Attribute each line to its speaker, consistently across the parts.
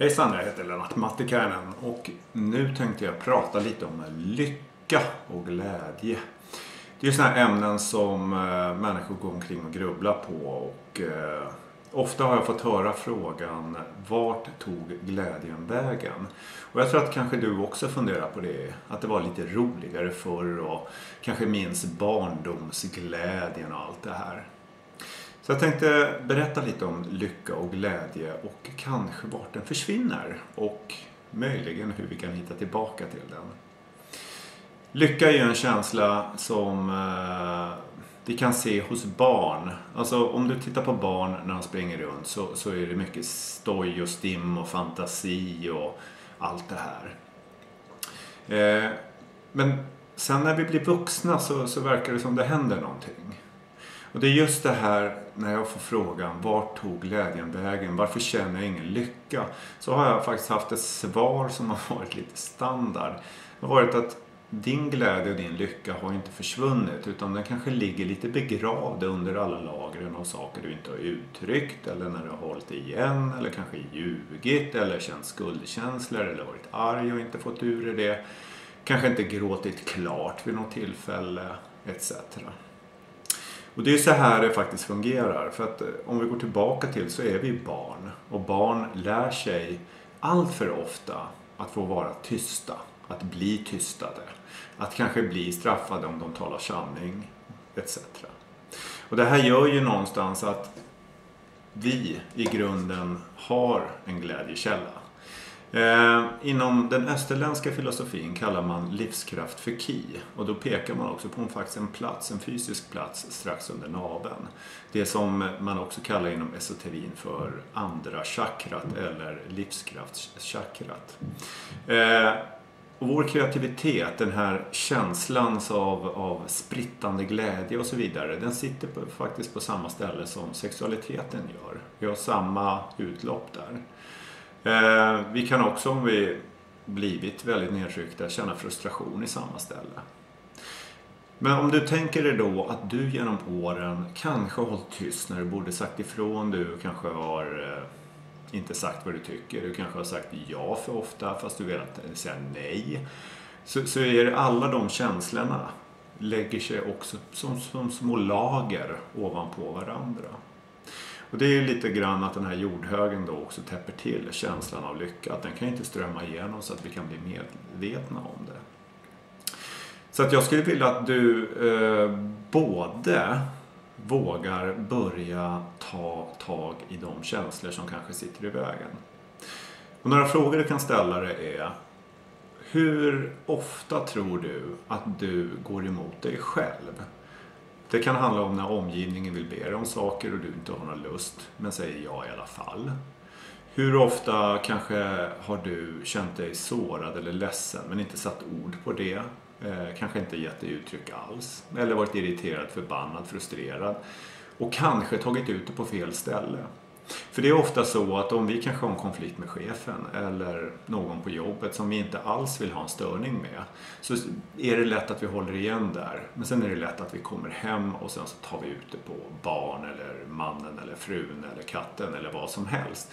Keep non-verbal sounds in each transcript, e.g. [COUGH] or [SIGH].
Speaker 1: Hejsan, jag heter Lennart Mattikainen och nu tänkte jag prata lite om lycka och glädje. Det är ju sådana ämnen som eh, människor går omkring och grubblar på och eh, ofta har jag fått höra frågan vart tog glädjen vägen? Och jag tror att kanske du också funderar på det, att det var lite roligare förr och kanske minns barndomsglädjen och allt det här. Så jag tänkte berätta lite om lycka och glädje och kanske vart den försvinner och möjligen hur vi kan hitta tillbaka till den. Lycka är ju en känsla som eh, vi kan se hos barn. Alltså om du tittar på barn när de springer runt så, så är det mycket stoj och stim och fantasi och allt det här. Eh, men sen när vi blir vuxna så, så verkar det som det händer någonting. Och det är just det här när jag får frågan vart tog glädjen vägen? Varför känner jag ingen lycka? Så har jag faktiskt haft ett svar som har [LAUGHS] varit lite standard. Det har varit att din glädje och din lycka har inte försvunnit utan den kanske ligger lite begravd under alla lagren av saker du inte har uttryckt eller när du har hållit igen eller kanske ljugit eller känt skuldkänslor eller varit arg och inte fått ur det. Kanske inte gråtit klart vid något tillfälle etc. Och det är så här det faktiskt fungerar. För att eh, om vi går tillbaka till så är vi barn. Och barn lär sig allt för ofta att få vara tysta. Att bli tystade. Att kanske bli straffade om de talar sanning. Etc. Och det här gör ju någonstans att vi i grunden har en glädjekälla. Eh, inom den österländska filosofin kallar man livskraft för ki och då pekar man också på en, faktiskt en plats, en fysisk plats strax under naveln. Det som man också kallar inom esoterin för andra chakrat eller livskraftschakrat. Eh, och vår kreativitet, den här känslan av, av sprittande glädje och så vidare, den sitter på, faktiskt på samma ställe som sexualiteten gör. Vi har samma utlopp där. Eh, vi kan också om vi blivit väldigt nedtryckta känna frustration i samma ställe. Men om du tänker dig då att du genom åren kanske har hållit tyst när du borde sagt ifrån. Du kanske har eh, inte sagt vad du tycker. Du kanske har sagt ja för ofta fast du velat säga nej. Så, så är det alla de känslorna lägger sig också som, som små lager ovanpå varandra. Och det är lite grann att den här jordhögen då också täpper till känslan av lycka. Att den kan inte strömma igenom så att vi kan bli medvetna om det. Så att jag skulle vilja att du eh, både vågar börja ta tag i de känslor som kanske sitter i vägen. Och några frågor du kan ställa dig är Hur ofta tror du att du går emot dig själv? Det kan handla om när omgivningen vill be dig om saker och du inte har någon lust men säger ja i alla fall. Hur ofta kanske har du känt dig sårad eller ledsen men inte satt ord på det? Eh, kanske inte gett dig uttryck alls. Eller varit irriterad, förbannad, frustrerad. Och kanske tagit ut det på fel ställe. För det är ofta så att om vi kanske har en konflikt med chefen eller någon på jobbet som vi inte alls vill ha en störning med så är det lätt att vi håller igen där. Men sen är det lätt att vi kommer hem och sen så tar vi ut det på barn eller mannen eller frun eller katten eller vad som helst.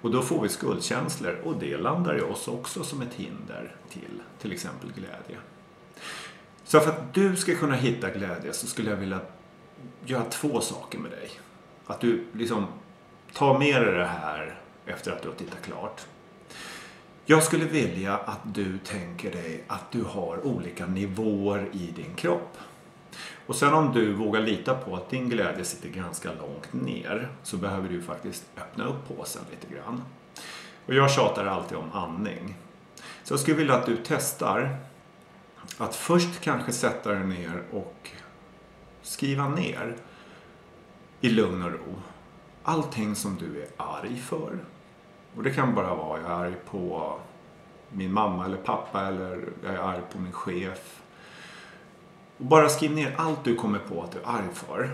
Speaker 1: Och då får vi skuldkänslor och det landar i oss också som ett hinder till till exempel glädje. Så för att du ska kunna hitta glädje så skulle jag vilja göra två saker med dig. Att du liksom ta med dig det här efter att du har tittat klart. Jag skulle vilja att du tänker dig att du har olika nivåer i din kropp. Och sen om du vågar lita på att din glädje sitter ganska långt ner så behöver du faktiskt öppna upp påsen lite grann. Och jag tjatar alltid om andning. Så jag skulle vilja att du testar att först kanske sätta dig ner och skriva ner i lugn och ro allting som du är arg för. Och det kan bara vara jag är arg på min mamma eller pappa eller jag är arg på min chef. Och bara skriv ner allt du kommer på att du är arg för.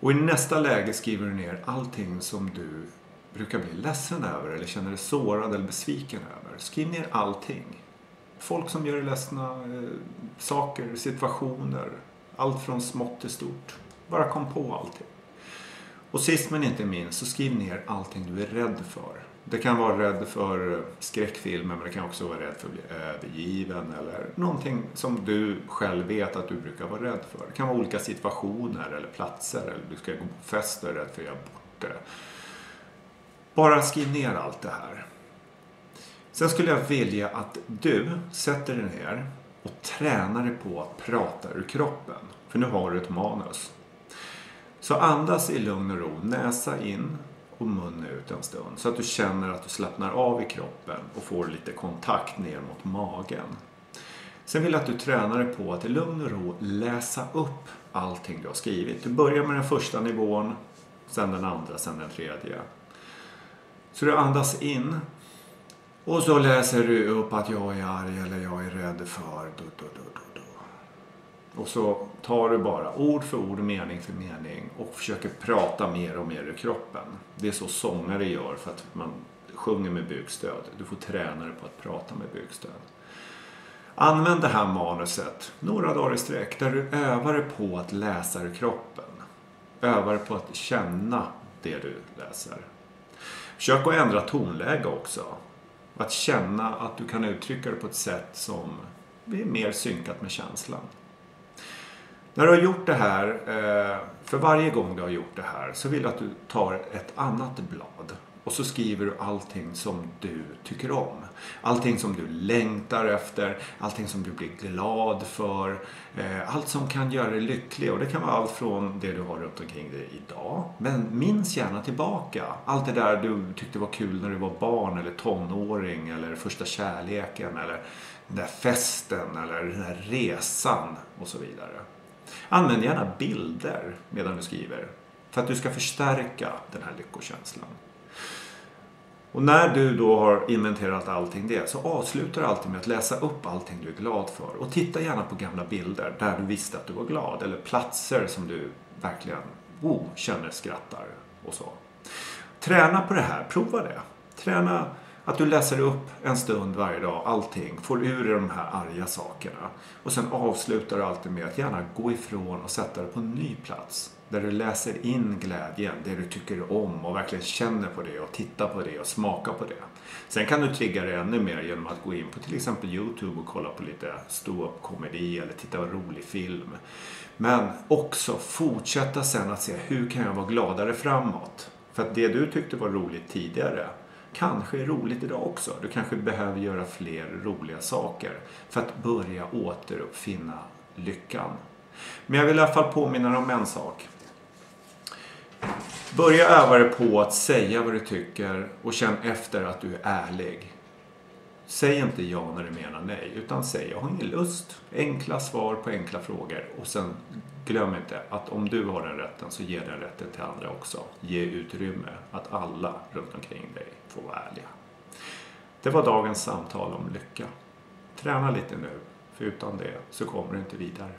Speaker 1: Och i nästa läge skriver du ner allting som du brukar bli ledsen över eller känner dig sårad eller besviken över. Skriv ner allting. Folk som gör dig ledsna, eh, saker, situationer, allt från smått till stort. Bara kom på allting. Och sist men inte minst så skriv ner allting du är rädd för. Det kan vara rädd för eh, skräckfilmer men det kan också vara rädd för att bli övergiven eller någonting som du själv vet att du brukar vara rädd för. Det kan vara olika situationer eller platser eller du ska gå på fest och är rädd för att göra bort det. Bara skriv ner allt det här. Sen skulle jag vilja att du sätter dig ner och tränar dig på att prata ur kroppen. För nu har du ett manus. Så andas i lugn och ro, näsa in och mun ut en stund. Så att du känner att du slappnar av i kroppen och får lite kontakt ner mot magen. Sen vill jag att du tränar dig på att i lugn och ro läsa upp allting du har skrivit. Du börjar med den första nivån, sen den andra, sen den tredje. Så du andas in och så läser du upp att jag är arg eller jag är rädd för... Du, du, du. Och så tar du bara ord för ord, mening för mening och försöker prata mer och mer ur kroppen. Det är så sångare gör för att man sjunger med bukstöd. Du får träna dig på att prata med bukstöd. Använd det här manuset några dagar i sträck där du övar dig på att läsa ur kroppen. Övar på att känna det du läser. Försök att ändra tonläge också. Att känna att du kan uttrycka det på ett sätt som är mer synkat med känslan. När du har gjort det här, eh, för varje gång du har gjort det här så vill jag att du tar ett annat blad och så skriver du allting som du tycker om. Allting som du längtar efter, allting som du blir glad för. Eh, allt som kan göra dig lycklig. Och det kan vara allt från det du har runt omkring dig idag. Men minns gärna tillbaka. Allt det där du tyckte var kul när du var barn eller tonåring eller första kärleken eller den där festen eller den där resan och så vidare. Använd gärna bilder medan du skriver för att du ska förstärka den här lyckokänslan. Och när du då har inventerat allting det så avslutar du alltid med att läsa upp allting du är glad för. Och titta gärna på gamla bilder där du visste att du var glad. Eller platser som du verkligen oh, känner skrattar och så. Träna på det här, prova det. Träna att du läser upp en stund varje dag, allting, får ur dig de här arga sakerna. Och sen avslutar du alltid med att gärna gå ifrån och sätta dig på en ny plats. Där du läser in glädjen, det du tycker om och verkligen känner på det och tittar på det och smakar på det. Sen kan du trigga det ännu mer genom att gå in på till exempel Youtube och kolla på lite ståuppkomedi eller titta på en rolig film. Men också fortsätta sen att se hur kan jag vara gladare framåt? För att det du tyckte var roligt tidigare kanske är roligt idag också. Du kanske behöver göra fler roliga saker för att börja återuppfinna lyckan. Men jag vill i alla fall påminna dig om en sak. Börja öva dig på att säga vad du tycker och känn efter att du är ärlig. Säg inte ja när du menar nej, utan säg jag har ingen lust. Enkla svar på enkla frågor. Och sen glöm inte att om du har den rätten så ge den rätten till andra också. Ge utrymme att alla runt omkring dig får vara ärliga. Det var dagens samtal om lycka. Träna lite nu, för utan det så kommer du inte vidare.